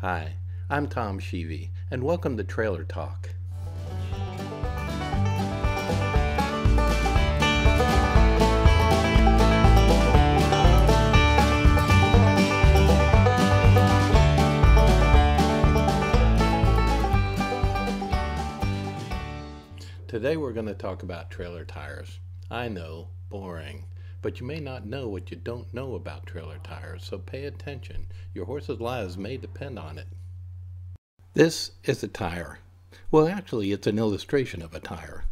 Hi, I'm Tom Scheve, and welcome to Trailer Talk. Today we're going to talk about trailer tires. I know, boring. But you may not know what you don't know about trailer tires, so pay attention. Your horse's lives may depend on it. This is a tire. Well, actually, it's an illustration of a tire.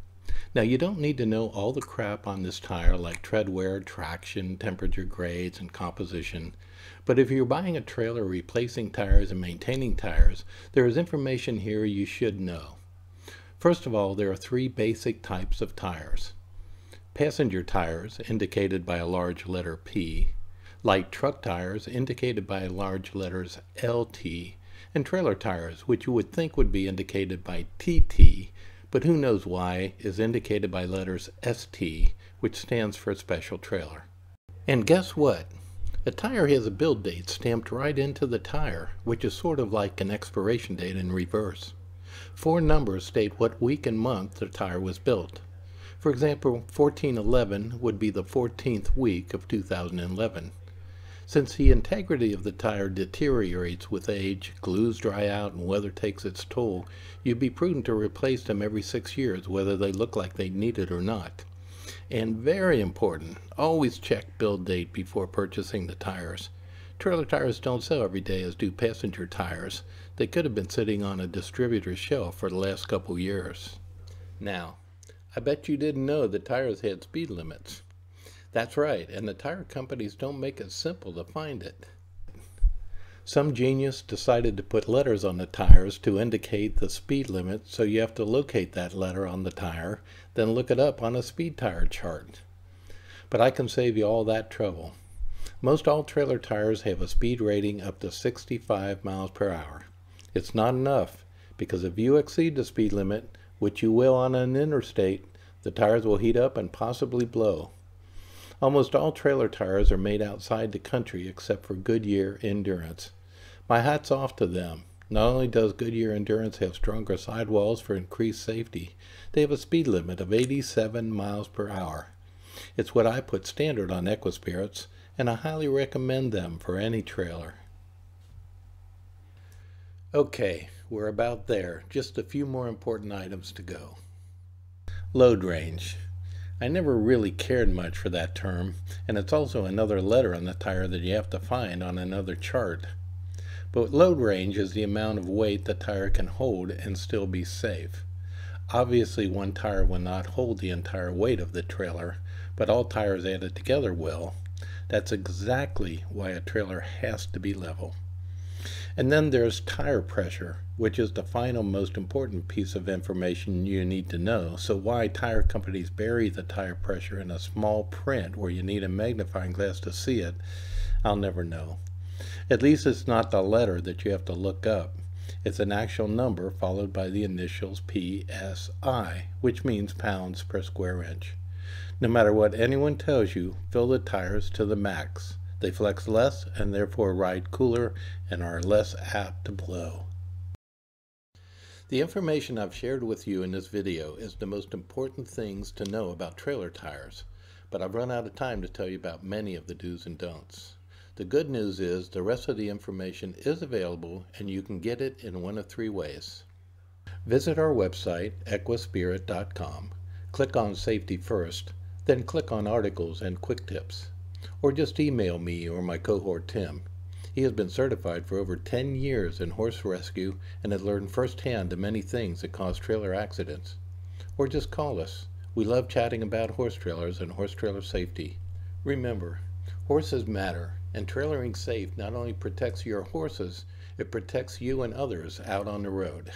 Now, you don't need to know all the crap on this tire like tread wear, traction, temperature grades, and composition. But if you're buying a trailer, replacing tires, and maintaining tires, there is information here you should know. First of all, there are three basic types of tires. Passenger tires, indicated by a large letter P, light truck tires, indicated by large letters LT, and trailer tires, which you would think would be indicated by TT, but who knows why, is indicated by letters ST, which stands for a special trailer. And guess what? A tire has a build date stamped right into the tire, which is sort of like an expiration date in reverse. Four numbers state what week and month the tire was built. For example, 1411 would be the 14th week of 2011. Since the integrity of the tire deteriorates with age, glues dry out, and weather takes its toll, you'd be prudent to replace them every six years, whether they look like they need it or not. And very important, always check build date before purchasing the tires. Trailer tires don't sell every day as do passenger tires. They could have been sitting on a distributor's shelf for the last couple years. Now, I bet you didn't know the tires had speed limits. That's right, and the tire companies don't make it simple to find it. Some genius decided to put letters on the tires to indicate the speed limit, so you have to locate that letter on the tire, then look it up on a speed tire chart. But I can save you all that trouble. Most all trailer tires have a speed rating up to 65 miles per hour. It's not enough, because if you exceed the speed limit, which you will on an interstate, the tires will heat up and possibly blow. Almost all trailer tires are made outside the country except for Goodyear Endurance. My hat's off to them. Not only does Goodyear Endurance have stronger sidewalls for increased safety, they have a speed limit of 87 miles per hour. It's what I put standard on Equispirits, and I highly recommend them for any trailer. Okay, we're about there. Just a few more important items to go. Load range. I never really cared much for that term, and it's also another letter on the tire that you have to find on another chart. But load range is the amount of weight the tire can hold and still be safe. Obviously, one tire will not hold the entire weight of the trailer, but all tires added together will. That's exactly why a trailer has to be level. And then there's tire pressure, which is the final most important piece of information you need to know. So why tire companies bury the tire pressure in a small print where you need a magnifying glass to see it, I'll never know. At least it's not the letter that you have to look up. It's an actual number followed by the initials PSI, which means pounds per square inch. No matter what anyone tells you, fill the tires to the max. They flex less and therefore ride cooler and are less apt to blow. The information I've shared with you in this video is the most important things to know about trailer tires, but I've run out of time to tell you about many of the do's and don'ts. The good news is the rest of the information is available and you can get it in one of three ways. Visit our website, equispirit.com, click on Safety First, then click on Articles and Quick Tips or just email me or my cohort Tim. He has been certified for over 10 years in horse rescue and has learned firsthand the many things that cause trailer accidents. Or just call us. We love chatting about horse trailers and horse trailer safety. Remember, horses matter, and trailering safe not only protects your horses, it protects you and others out on the road.